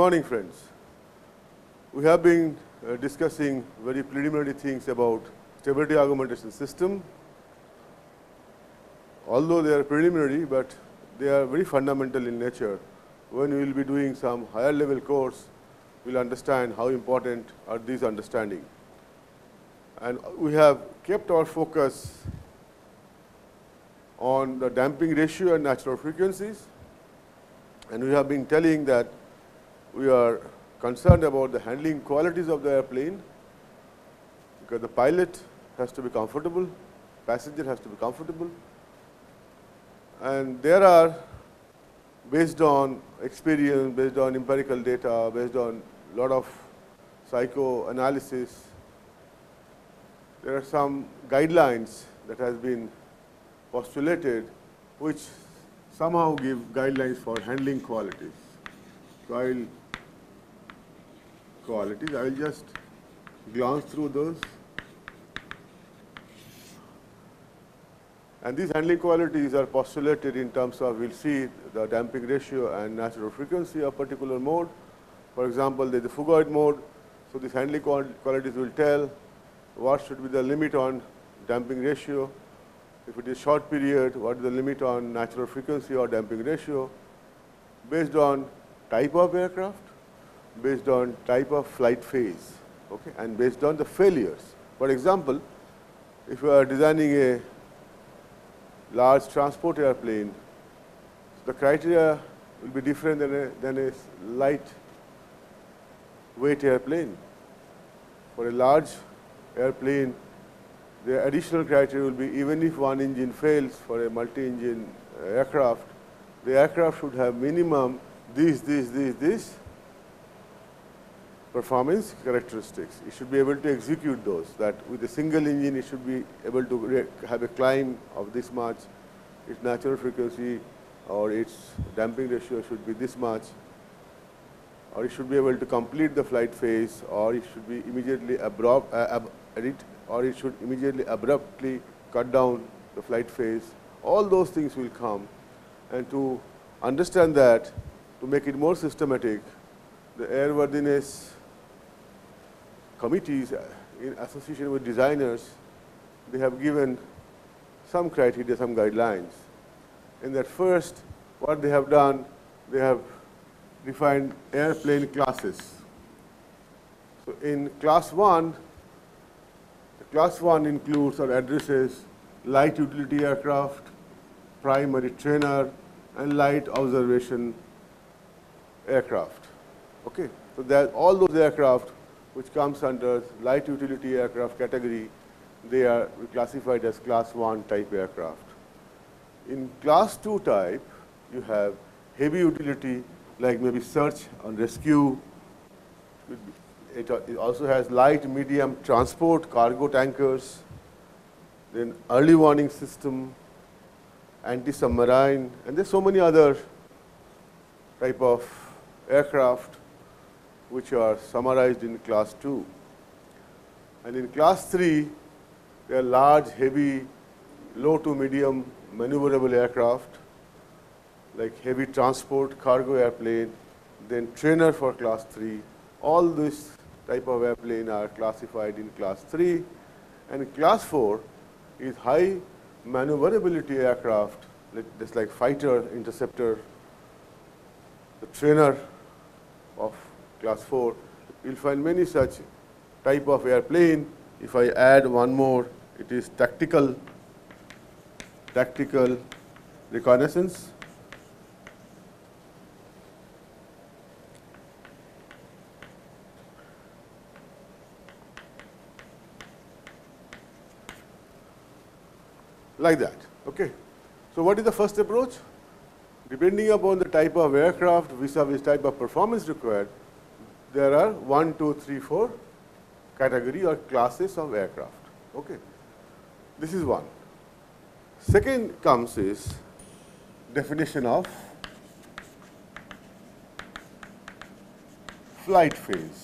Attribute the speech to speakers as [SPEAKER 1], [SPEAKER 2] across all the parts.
[SPEAKER 1] morning, friends. We have been uh, discussing very preliminary things about stability augmentation system. Although they are preliminary, but they are very fundamental in nature. When we will be doing some higher level course, we will understand how important are these understanding. And we have kept our focus on the damping ratio and natural frequencies. And we have been telling that we are concerned about the handling qualities of the airplane because the pilot has to be comfortable, passenger has to be comfortable. And there are based on experience, based on empirical data, based on lot of psychoanalysis, there are some guidelines that has been postulated which somehow give guidelines for handling qualities. So, I will qualities, I will just glance through those. And these handling qualities are postulated in terms of we will see the damping ratio and natural frequency of particular mode. For example, there is a phugoid mode. So, these handling qualities will tell what should be the limit on damping ratio. If it is short period, what is the limit on natural frequency or damping ratio based on type of aircraft, based on type of flight phase okay, and based on the failures. For example, if you are designing a large transport airplane, the criteria will be different than a, than a light weight airplane. For a large airplane, the additional criteria will be even if one engine fails for a multi-engine aircraft, the aircraft should have minimum this, this, this, this performance characteristics. It should be able to execute those that with a single engine it should be able to have a climb of this much, its natural frequency or its damping ratio should be this much or it should be able to complete the flight phase or it should be immediately abrupt, uh, ab or it should immediately abruptly cut down the flight phase. All those things will come and to understand that to make it more systematic, the airworthiness committees uh, in association with designers, they have given some criteria, some guidelines. In that first, what they have done, they have defined airplane classes. So, in class 1, class 1 includes or addresses light utility aircraft, primary trainer and light observation aircraft. Okay. So, that all those aircraft which comes under light utility aircraft category, they are classified as class 1 type aircraft. In class 2 type, you have heavy utility like maybe search and rescue. It, also has light, medium transport, cargo tankers, then early warning system, anti-submarine, and there's so many other type of aircraft which are summarized in class 2. And in class 3, there are large, heavy, low to medium maneuverable aircraft like heavy transport, cargo airplane, then trainer for class 3. All this type of airplane are classified in class 3 and class 4 is high maneuverability aircraft just like fighter, interceptor, the trainer of class 4. You will find many such type of airplane. If I add one more, it is tactical, tactical reconnaissance like that. Okay. So, what is the first approach? Depending upon the type of aircraft vis-a-vis type of performance required, there are 1, 2, 3, 4 category or classes of aircraft. Okay. This is one. Second comes is definition of flight phase.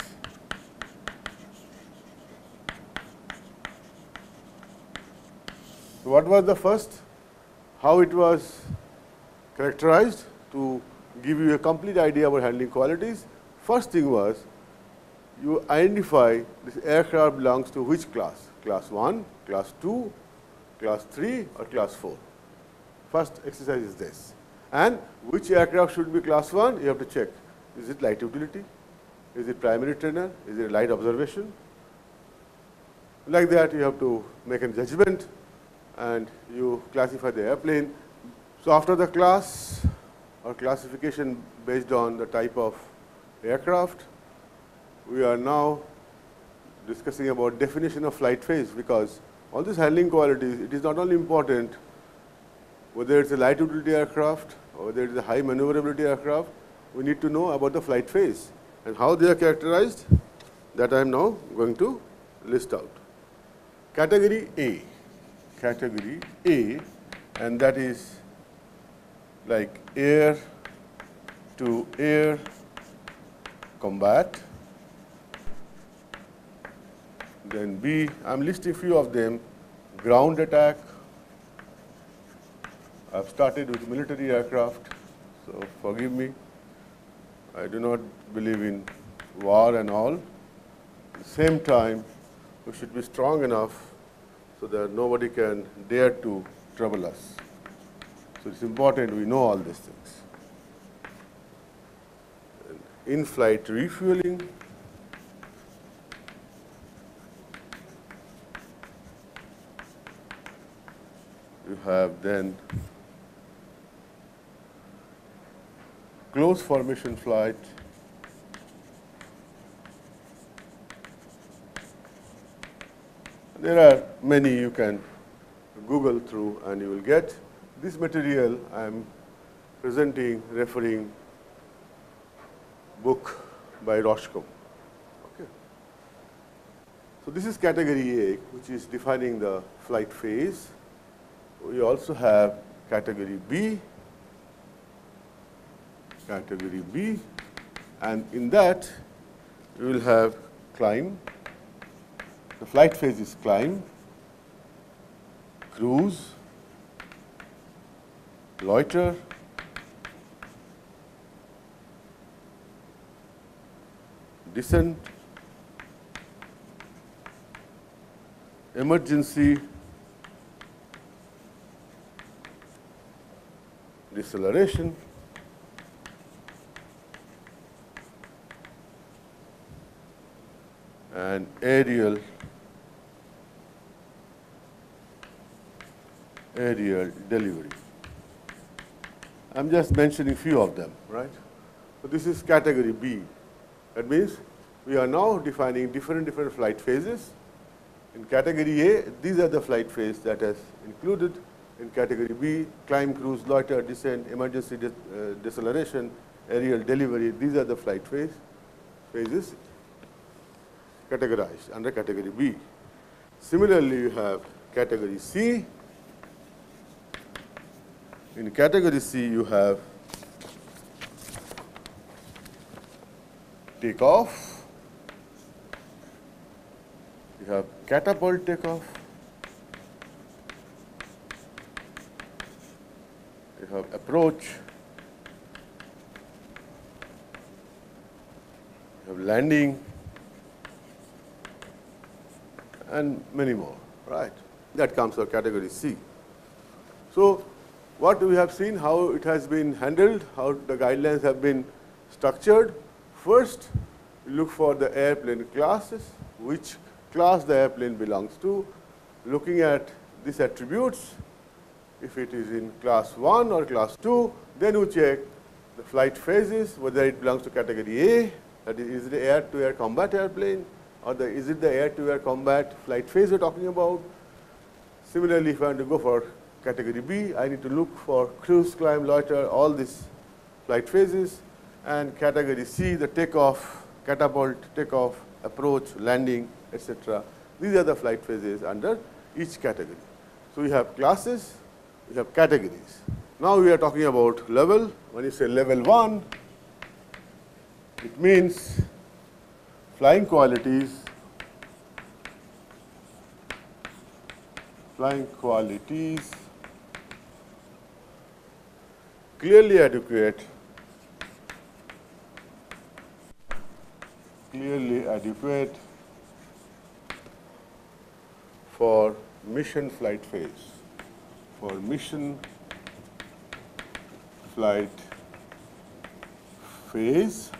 [SPEAKER 1] So, what was the first? How it was characterized to give you a complete idea about handling qualities. First thing was you identify this aircraft belongs to which class, class 1, class 2, class 3 or class 4. First exercise is this. And which aircraft should be class 1? You have to check. Is it light utility? Is it primary trainer? Is it light observation? Like that, you have to make a judgment and you classify the airplane. So, after the class or classification based on the type of aircraft, we are now discussing about definition of flight phase because all these handling qualities, it is not only important whether it's a light utility aircraft or whether it's a high maneuverability aircraft, we need to know about the flight phase and how they are characterized that I am now going to list out. Category A, category A and that is like air to air combat Then B, I'm listing few of them, ground attack. I've started with military aircraft, so forgive me. I do not believe in war and all. At the same time, we should be strong enough so that nobody can dare to trouble us. So it's important we know all these things. In-flight refueling, you have then close formation flight, There are many you can Google through and you will get. This material I am presenting referring book by Roskam. Okay. So, this is category A which is defining the flight phase we also have category B, category B, and in that we will have climb. The flight phase is climb, cruise, loiter, descent, emergency deceleration. and aerial aerial delivery. I'm just mentioning few of them, right? So this is category B. That means we are now defining different different flight phases. In category A, these are the flight phase that is included in category B, climb, cruise, loiter, descent, emergency de uh, deceleration, aerial delivery, these are the flight phase, phases categorized under category B. Similarly, you have category C. In category C, you have takeoff, you have catapult takeoff, you have approach, you have landing, and many more, right? That comes for category C. So, what we have seen, how it has been handled, how the guidelines have been structured. First, look for the airplane classes, which class the airplane belongs to, looking at these attributes, if it is in class 1 or class 2, then you check the flight phases, whether it belongs to category A, that is, is it air-to-air -air combat airplane, or the, is it the air-to-air -air combat flight phase we are talking about. Similarly, if I want to go for category B, I need to look for cruise, climb, loiter, all these flight phases, and category C, the takeoff, catapult, takeoff, approach, landing, etc. These are the flight phases under each category. So, we have classes, we have categories. Now, we are talking about level. When you say level 1, it means flying qualities, flying qualities clearly adequate clearly adequate for mission flight phase. For mission flight phase,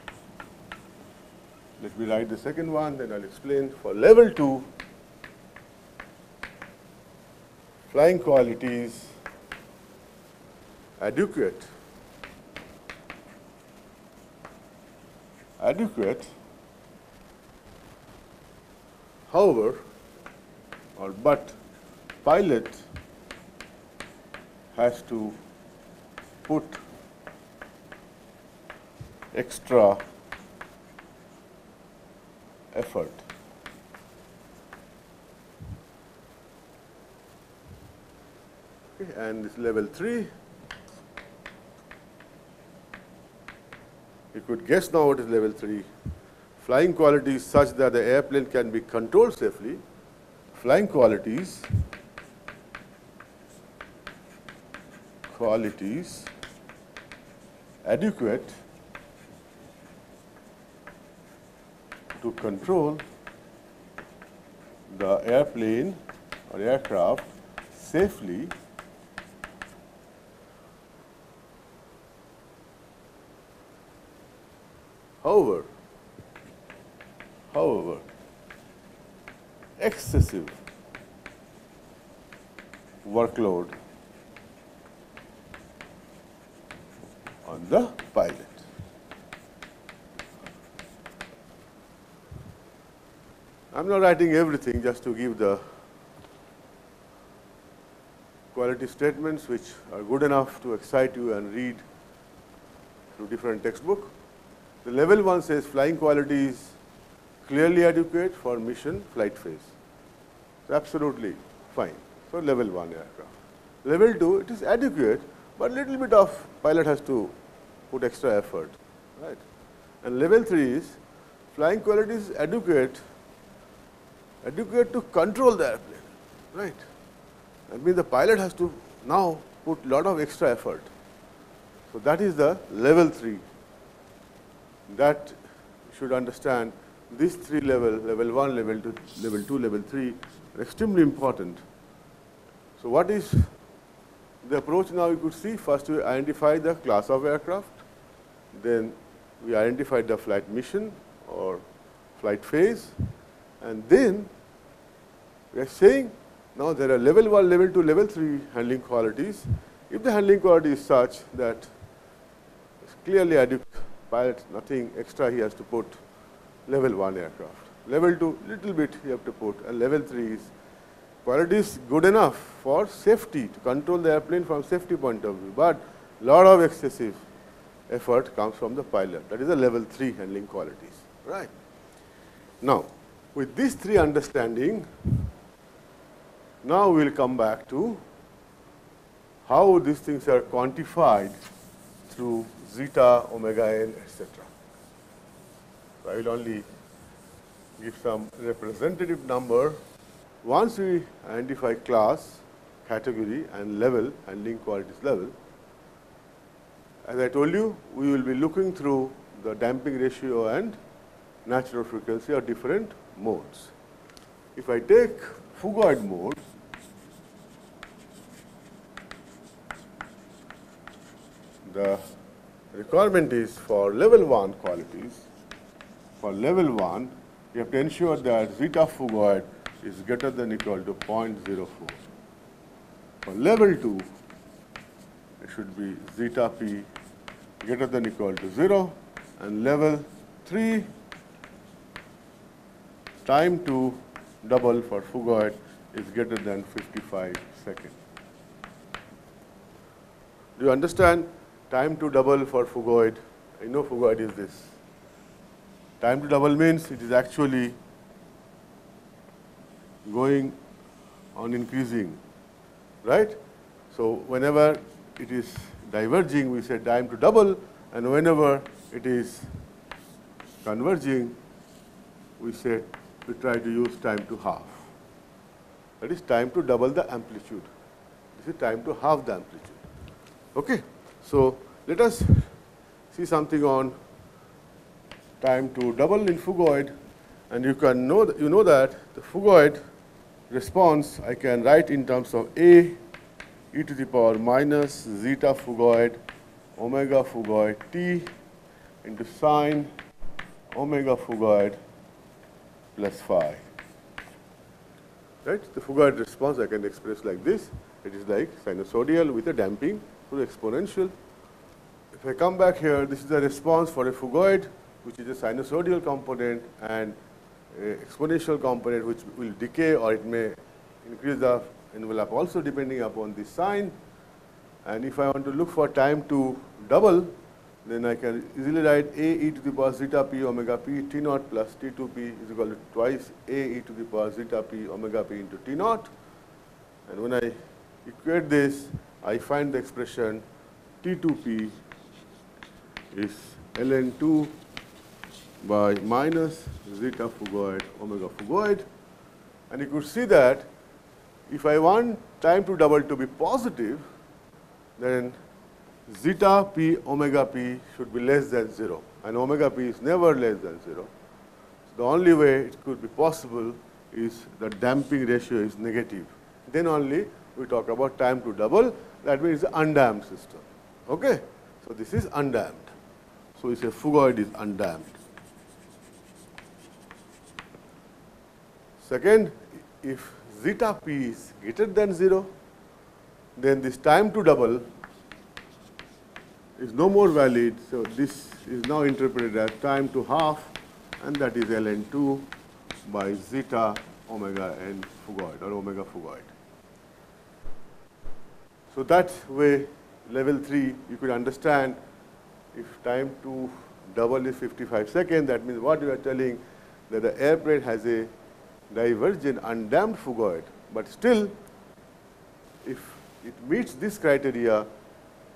[SPEAKER 1] let me write the second one, then I'll explain. For level 2, flying qualities adequate adequate however or but pilot has to put extra effort. Okay, and this level 3, you could guess now what is level 3. Flying qualities such that the airplane can be controlled safely, flying qualities, qualities adequate to control the airplane or aircraft safely. However, however, excessive workload on the pilot. I'm not writing everything just to give the quality statements which are good enough to excite you and read through different textbook. The level 1 says flying quality is clearly adequate for mission flight phase. It's absolutely fine for level 1 aircraft. Level 2, it is adequate, but little bit of pilot has to put extra effort, right? And level 3 is flying quality is adequate adequate to control the airplane, right? That means the pilot has to now put lot of extra effort. So, that is the level 3 that you should understand these three level, level 1, level 2, level 2, level 3 are extremely important. So, what is the approach now you could see first we identify the class of aircraft, then we identify the flight mission or flight phase and then we are saying now there are level 1, level 2, level 3 handling qualities. If the handling quality is such that clearly adequate, pilot nothing extra he has to put level 1 aircraft. Level 2 little bit you have to put and level 3 is quality is good enough for safety to control the airplane from safety point of view, but lot of excessive effort comes from the pilot that is the level 3 handling qualities right. Now, with these three understanding now, we will come back to how these things are quantified through zeta, omega n, etc. So, I will only give some representative number. Once we identify class, category and level, and link qualities level, as I told you, we will be looking through the damping ratio and natural frequency of different modes. If I take phugoid mode, the requirement is for level 1 qualities, for level 1, you have to ensure that zeta phugoid is greater than equal to 0.04. For level 2, it should be zeta p greater than equal to 0 and level 3 time to double for phugoid is greater than 55 seconds. Do you understand time to double for phugoid, I know phugoid is this. Time to double means it is actually going on increasing, right? So, whenever it is diverging, we say time to double, and whenever it is converging, we say we try to use time to half. That is time to double the amplitude. This is time to half the amplitude. Okay. So, let us see something on time to double in phugoid and you can know that, you know that the phugoid response I can write in terms of A e to the power minus zeta phugoid omega phugoid t into sine omega phugoid plus phi. Right? The phugoid response I can express like this. It is like sinusoidal with a damping the exponential. If I come back here, this is the response for a phugoid, which is a sinusoidal component and Uh, exponential component which will decay or it may increase the envelope also depending upon the sign. And if I want to look for time to double, then I can easily write a e to the power zeta p omega p t naught plus t 2 p is equal to twice a e to the power zeta p omega p into t naught. And when I equate this, I find the expression t 2 p is ln 2 by minus zeta phugoid omega phugoid. And you could see that if I want time to double to be positive, then zeta p omega p should be less than 0 and omega p is never less than 0. So, the only way it could be possible is the damping ratio is negative. Then only we talk about time to double that means undamped system. Okay? So, this is undamped. So, we say phugoid is undamped. Second, if zeta p is greater than 0, then this time to double is no more valid. So, this is now interpreted as time to half and that is ln 2 by zeta omega n phugoid or omega phugoid. So, that way level 3 you could understand if time to double is 55 seconds that means what you are telling that the airplane has a divergent undamped phugoid, but still if it meets this criteria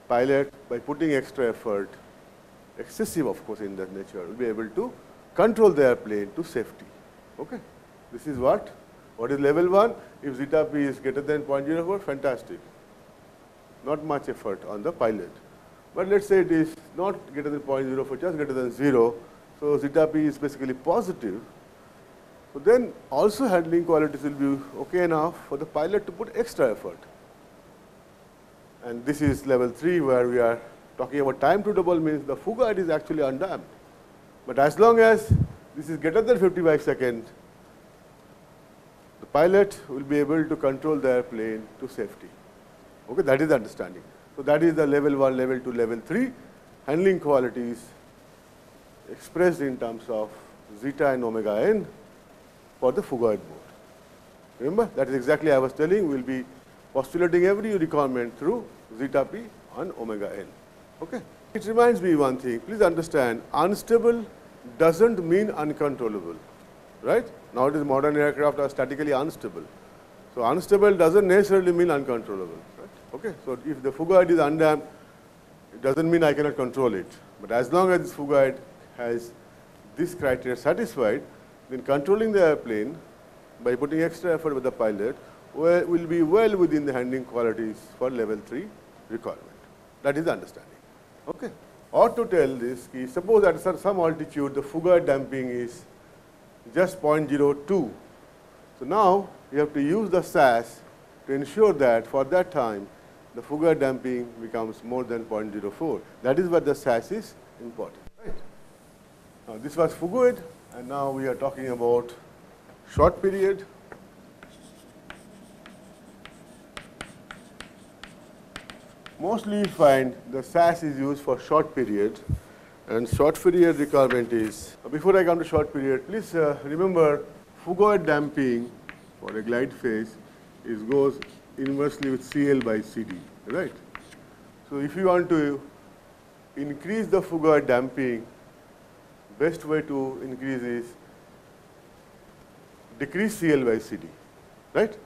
[SPEAKER 1] pilot by putting extra effort, excessive of course in that nature, will be able to control the airplane to safety. Okay. This is what? What is level 1? If zeta p is greater than 0.04, fantastic. Not much effort on the pilot. But let us say it is not greater than 0.04, just greater than 0. So, zeta p is basically positive. So, then also handling qualities will be okay enough for the pilot to put extra effort and this is level 3 where we are talking about time to double means the phugoid is actually undamped. But as long as this is greater than 55 seconds, the pilot will be able to control the airplane to safety. Okay, that is the understanding. So, that is the level 1, level 2, level 3 handling qualities expressed in terms of zeta and omega n for the phugoid mode. Remember that is exactly I was telling we will be postulating every requirement through zeta p on omega n. Okay. It reminds me one thing, please understand unstable does not mean uncontrollable, right. Nowadays modern aircraft are statically unstable. So, unstable does not necessarily mean uncontrollable, right. Okay. So, if the phugoid is undamped, it does not mean I cannot control it, but as long as this phugoid has this criteria satisfied, then controlling the airplane by putting extra effort with the pilot will be well within the handling qualities for level 3 requirement. That is the understanding. Okay. Or to tell this, suppose at some altitude the phugoid damping is just 0.02. So, now you have to use the SAS to ensure that for that time the phugoid damping becomes more than 0.04. That is where the SAS is important. Right. Now, this was phugoid and now we are talking about short period mostly you find the SAS is used for short period and short period requirement is, before I come to short period, please uh, remember phugoid damping for a glide phase is goes inversely with CL by CD, right. So, if you want to increase the phugoid damping, best way to increase is decrease CL by CD, right.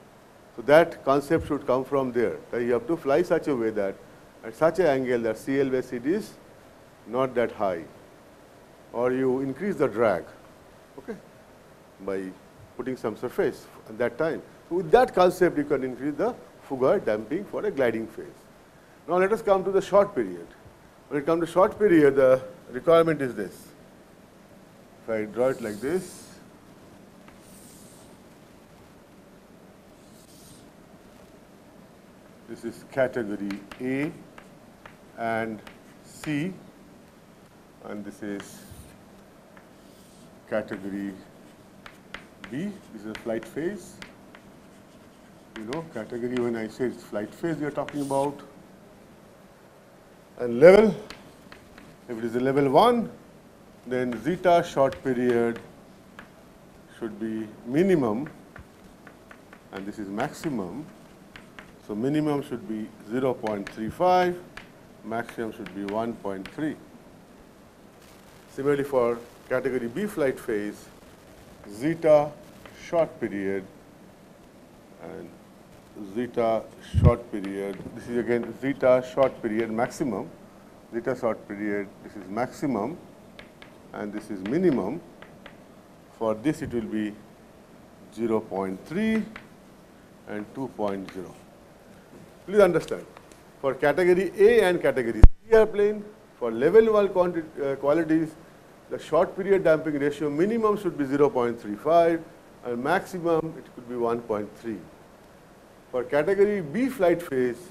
[SPEAKER 1] So, that concept should come from there that you have to fly such a way that at such an angle that CL by CD is not that high or you increase the drag okay, by putting some surface at that time. So, with that concept you can increase the phugoid damping for a gliding phase. Now, let us come to the short period. When it comes to short period the requirement is this. If I draw it like this, this is category A and C, and this is category B. This is a flight phase. You know, category when I say it's flight phase, we are talking about. And level, if it is a level 1, then zeta short period should be minimum, and this is maximum. So minimum should be 0.35, maximum should be 1.3. Similarly, for category B flight phase, zeta short period and zeta short period. This is again zeta short period maximum, zeta short period, this is maximum and this is minimum. For this it will be 0.3 and 2.0. Please understand, for category A and category C airplane, for level 1 uh, qualities, the short period damping ratio minimum should be 0.35 and maximum it could be 1.3. For category B flight phase,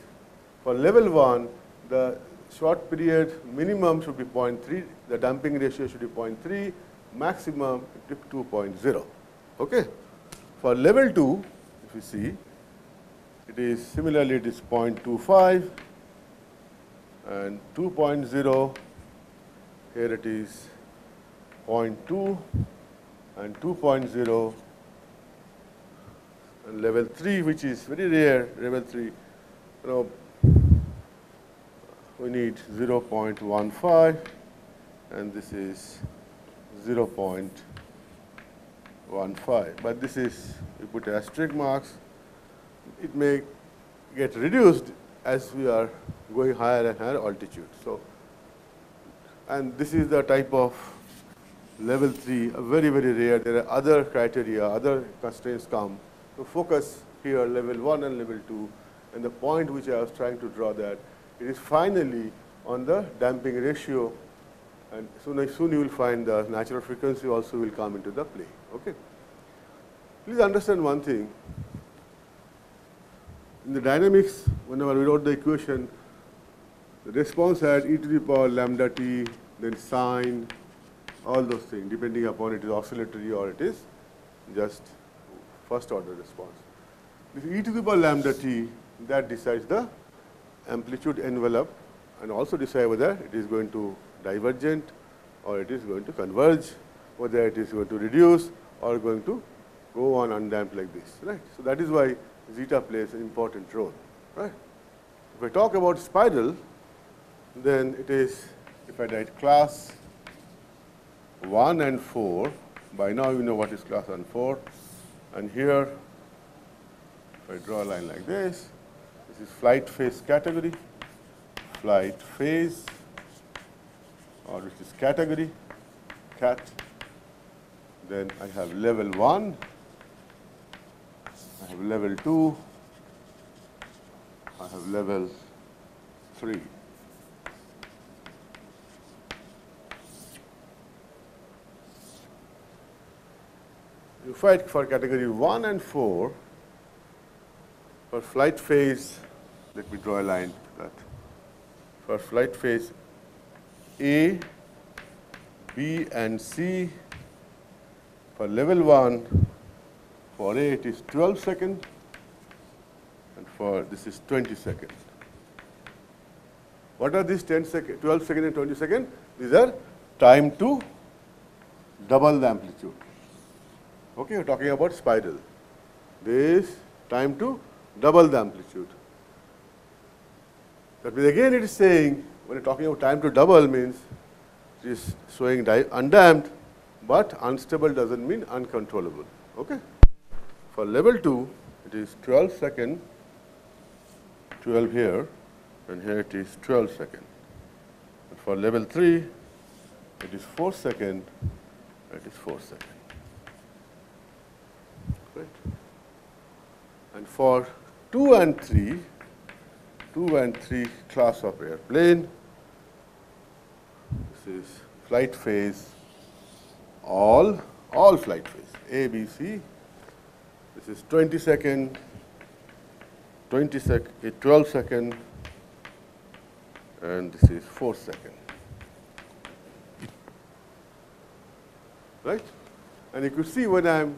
[SPEAKER 1] for level 1, the short period minimum should be 0.3, the damping ratio should be 0.3, maximum tip 2.0. Okay? For level 2, if you see, it is similarly it is 0.25 and 2.0, here it is 0.2 and 2.0 and level 3 which is very rare, level 3, you know, we need 0.15 and this is 0.15. But this is, you put asterisk marks, it may get reduced as we are going higher and higher altitude. So, and this is the type of level 3, very, very rare. There are other criteria, other constraints come. So focus here, level 1 and level 2. And the point which I was trying to draw that, it is finally on the damping ratio. And soon, soon you will find the natural frequency also will come into the play. Okay. Please understand one thing. In the dynamics, whenever we wrote the equation, the response had e to the power lambda t, then sine, all those things, depending upon it is oscillatory or it is just first order response. This e to the power lambda t, that decides the amplitude envelope and also decide whether it is going to divergent or it is going to converge, whether it is going to reduce or going to go on undamped like this, right. So that is why zeta plays an important role, right. If I talk about spiral, then it is, if I write class 1 and 4, by now you know what is class 1 and 4, and here, if I draw a line like this, this is flight phase category, flight phase, or which is category, cat. Then I have level 1, I have level 2, I have level 3. You fight for category 1 and 4 for flight phase, let me draw a line that. For flight phase A, B and C, for level 1, for A it is 12 second and for this is 20 second. What are these 10 second, 12 second and 20 second? These are time to double the amplitude. Okay, we're talking about spiral. This time to double the amplitude. That means again it is saying, when you're talking about time to double means it is showing undamped, but unstable doesn't mean uncontrollable. Okay? For level 2, it is 12 second, 12 here, and here it is 12 second. And for level 3, it is 4 second, it is 4 second. Right. And for 2 and 3, 2 and 3 class of airplane, this is flight phase all, all flight phase, A, B, C. This is 20 second, 20 sec, eh, 12 second, and this is 4 second. Right? And you could see when I'm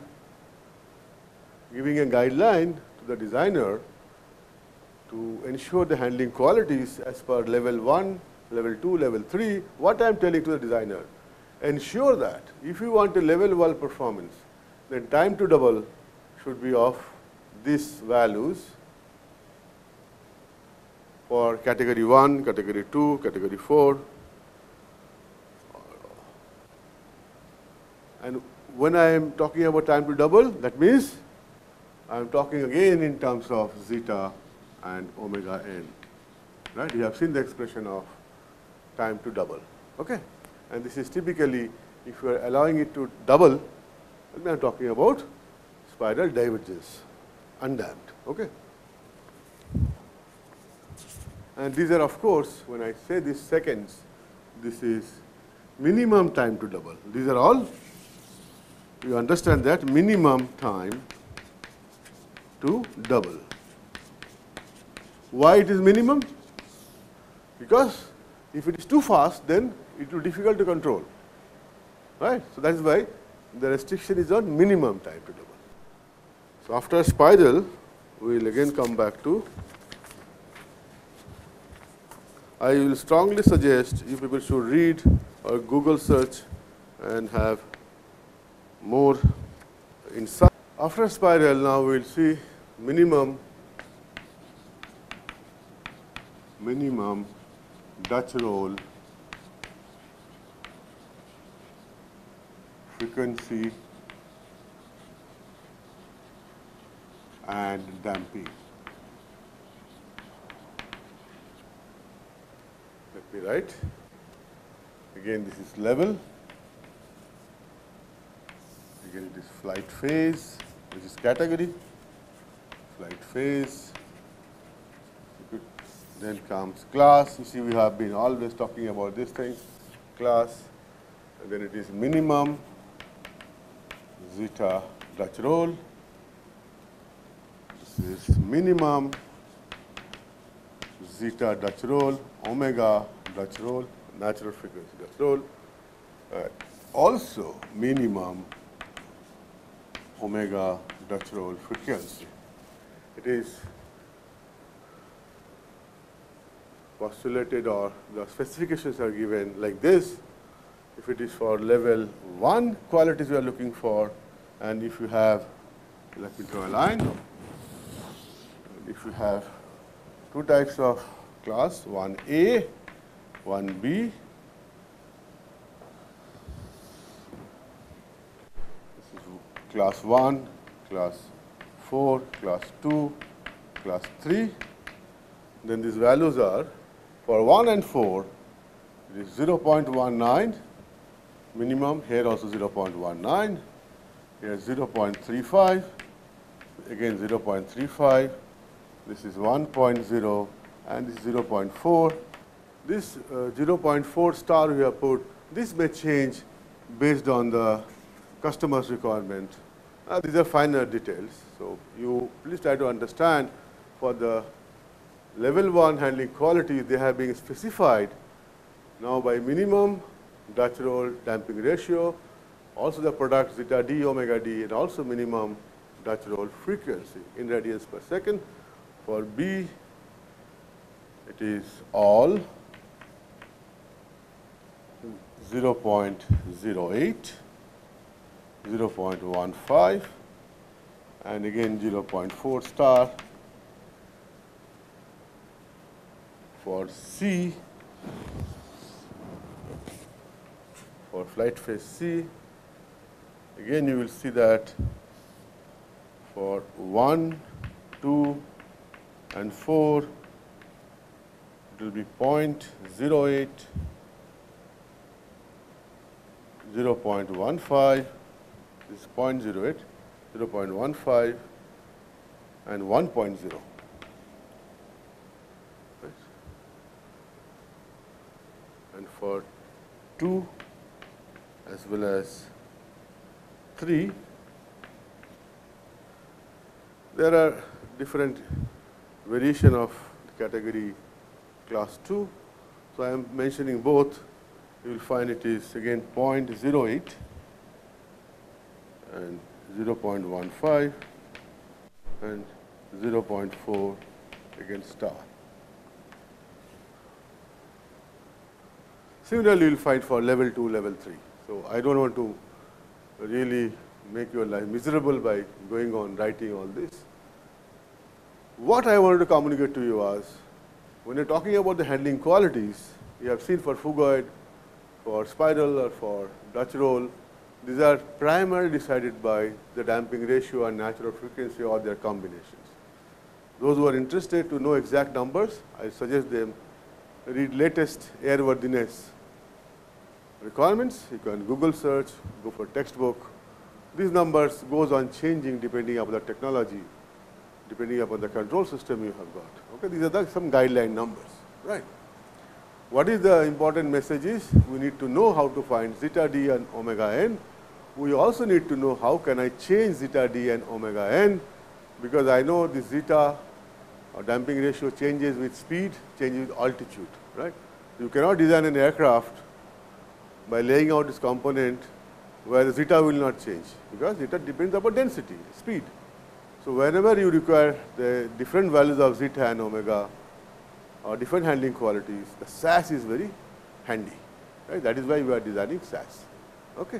[SPEAKER 1] giving a guideline to the designer to ensure the handling qualities as per level 1, level 2, level 3, what I'm telling to the designer, ensure that if you want a level 1 performance, then time to double should be of these values for category 1, category 2, category 4. And when I am talking about time to double, that means I am talking again in terms of zeta and omega n. Right? You have seen the expression of time to double. Okay? And this is typically, if you are allowing it to double, I am talking about spiral divergence, undamped. Okay? And these are, of course, when I say these seconds, this is minimum time to double. These are all, you understand that minimum time to double. Why it is minimum? Because if it is too fast, then it will be difficult to control. Right? So that is why the restriction is on minimum time to double. So after spiral, we will again come back to I will strongly suggest you people should read or Google search and have more insight. After spiral, now we will see minimum minimum Dutch roll frequency and damping. Let me write. Again, this is level. Again, it is flight phase, which is category. Flight phase. Then comes class. You see, we have been always talking about this thing, class. And then it is minimum zeta Dutch roll this is minimum zeta Dutch roll, omega Dutch roll, natural frequency Dutch roll. Also minimum omega Dutch roll frequency. It is postulated or the specifications are given like this. If it is for level 1 qualities we are looking for and if you have, let me draw a line if you have two types of class, one A, one B. This is class 1, class 4, class 2, class 3. Then these values are for 1 and 4, it is 0.19 minimum, here also 0.19, here 0.35, again 0.35, this is 1.0 and this is 0.4. This uh, 0.4 star we have put, this may change based on the customer's requirement. Uh, these are finer details. So you please try to understand for the level 1 handling quality, they have been specified now by minimum Dutch roll damping ratio, also the product zeta d omega d and also minimum Dutch roll frequency in radians per second. For B, it is all 0 0.08, 0 0.15, and again 0 0.4 star. For C, for flight phase C, again you will see that for 1, 2, and 4 it will be 0.08 0.15 this is 0.08 0.15 and 1.0 for 2 as well as 3, there are different variation of category class 2. So, I am mentioning both. You will find it is again 0.08 and 0.15 and 0.4 again star. Similarly, you will find for level 2, level 3. So, I do not want to really make your life miserable by going on writing all this. What I wanted to communicate to you was, when you are talking about the handling qualities, you have seen for phugoid, for spiral or for Dutch roll, these are primarily decided by the damping ratio and natural frequency or their combinations. Those who are interested to know exact numbers, I suggest them read latest airworthiness requirements. You can Google search, go for textbook. These numbers goes on changing depending upon the technology, depending upon the control system you have got. Okay, these are the, some guideline numbers, right? What is the important message is we need to know how to find zeta d and omega n. We also need to know how can I change zeta d and omega n because I know the zeta or damping ratio changes with speed, changes with altitude, right? You cannot design an aircraft by laying out this component where zeta will not change because zeta depends upon density, speed. So, whenever you require the different values of zeta and omega or different handling qualities, the SAS is very handy, right? That is why we are designing SAS. Okay.